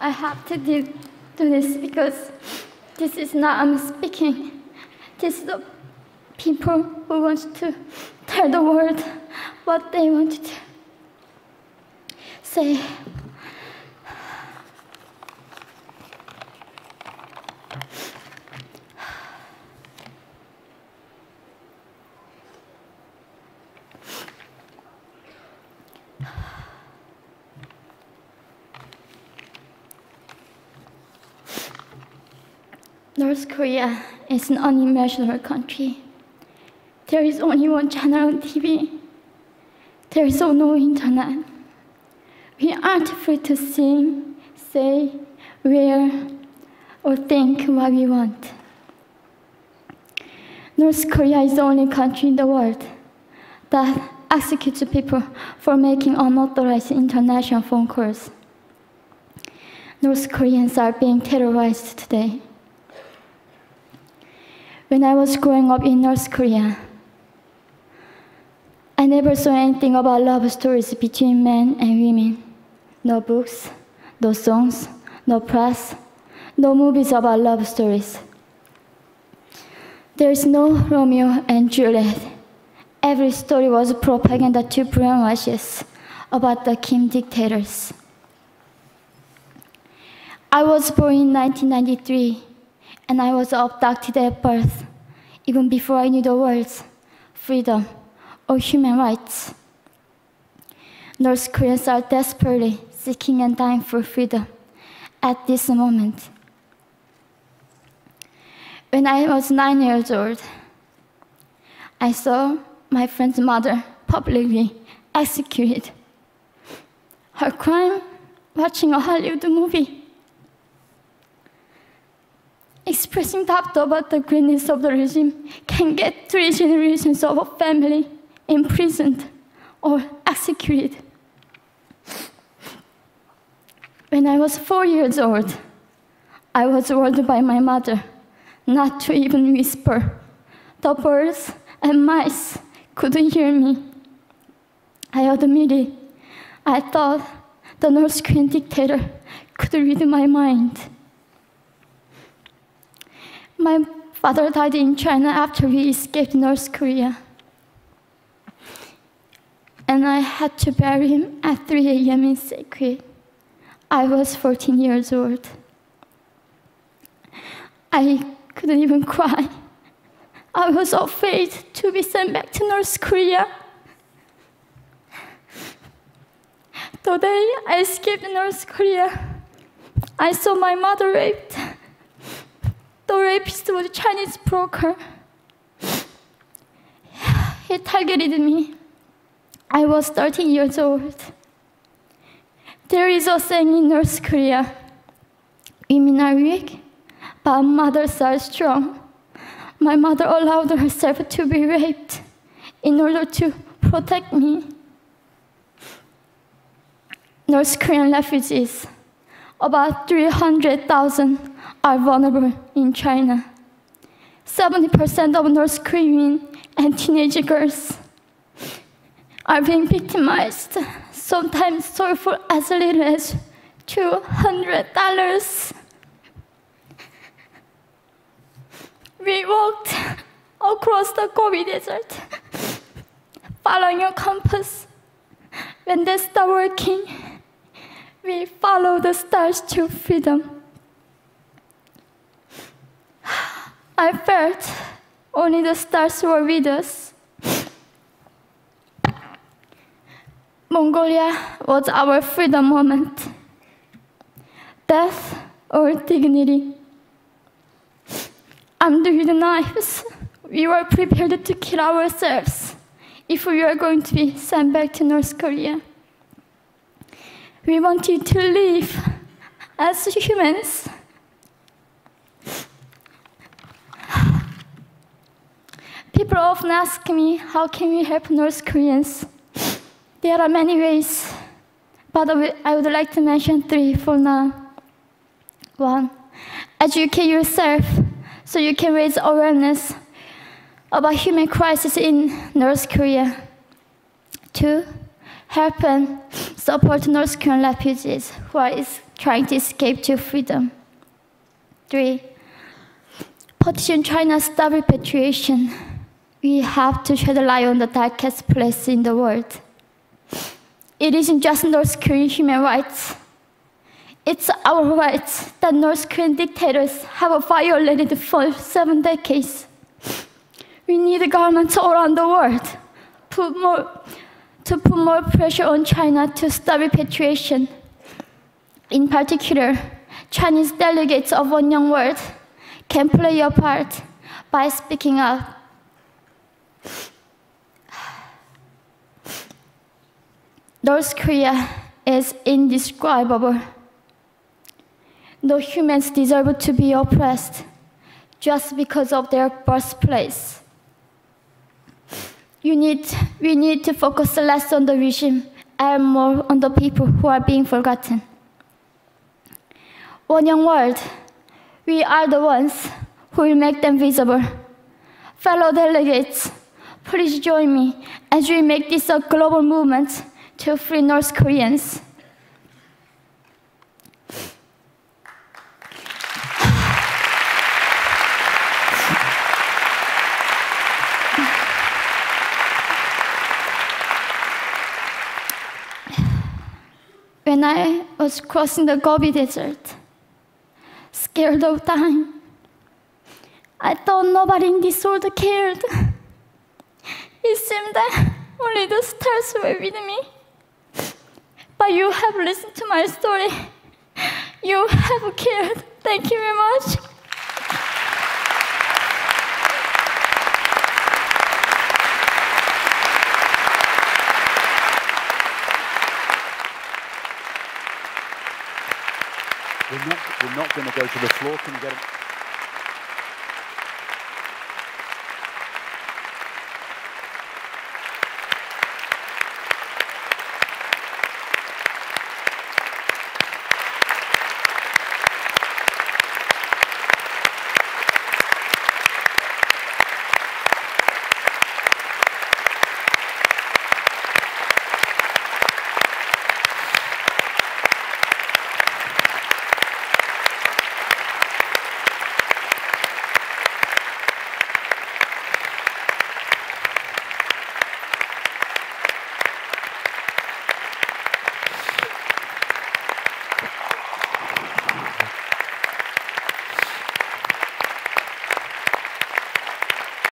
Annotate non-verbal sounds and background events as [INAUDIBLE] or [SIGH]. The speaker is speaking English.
I have to do, do this because this is not I'm speaking. This is the people who want to tell the world what they want to say. North Korea is an unimaginable country. There is only one channel on TV. There is no internet. We aren't free to sing, say, wear, or think what we want. North Korea is the only country in the world that executes people for making unauthorized international phone calls. North Koreans are being terrorized today. When I was growing up in North Korea, I never saw anything about love stories between men and women. No books, no songs, no press, no movies about love stories. There's no Romeo and Juliet. Every story was propaganda to brainwash us about the Kim dictators. I was born in 1993 and I was abducted at birth, even before I knew the words freedom or human rights. North Koreans are desperately seeking and dying for freedom at this moment. When I was nine years old, I saw my friend's mother publicly executed. Her crime, watching a Hollywood movie expressing doubt about the greatness of the regime can get three generations of a family imprisoned or executed. When I was four years old, I was warned by my mother not to even whisper. The birds and mice couldn't hear me. I admitted I thought the North Korean dictator could read my mind. My father died in China after we escaped North Korea. And I had to bury him at 3 a.m. in Sacred. I was 14 years old. I couldn't even [LAUGHS] cry. I was afraid to be sent back to North Korea. The day I escaped North Korea, I saw my mother raped. The rapist was a Chinese broker. He targeted me. I was 13 years old. There is a saying in North Korea women are weak, but mothers are strong. My mother allowed herself to be raped in order to protect me. North Korean refugees, about 300,000, are vulnerable in China. 70% of North Korean and teenage girls are being victimized, sometimes sold for as little as $200. We walked across the Gobi Desert, following a compass. When they stopped working, we follow the stars to freedom. I felt only the stars were with us. Mongolia was our freedom moment. Death or dignity. Under the knives, we were prepared to kill ourselves if we were going to be sent back to North Korea. We wanted to live as humans. People often ask me, how can we help North Koreans? There are many ways, but I would like to mention three for now. One, educate yourself so you can raise awareness about human crisis in North Korea. Two, help and support North Korean refugees who are trying to escape to freedom. Three, petition China stop repatriation. We have to shed a light on the darkest place in the world. It isn't just North Korean human rights. It's our rights that North Korean dictators have violated for seven decades. We need governments all around the world put more, to put more pressure on China to stop repatriation. In particular, Chinese delegates of One Young World can play a part by speaking up. North Korea is indescribable. No humans deserve to be oppressed just because of their birthplace. You need, we need to focus less on the regime and more on the people who are being forgotten. One young world, we are the ones who will make them visible. Fellow delegates, please join me as we make this a global movement to free North Koreans. When I was crossing the Gobi Desert, scared of dying, I thought nobody in this world cared. It seemed that only the stars were with me. You have listened to my story. You have cared. Thank you very much. We're not, we're not going to go to the floor. Can you get it?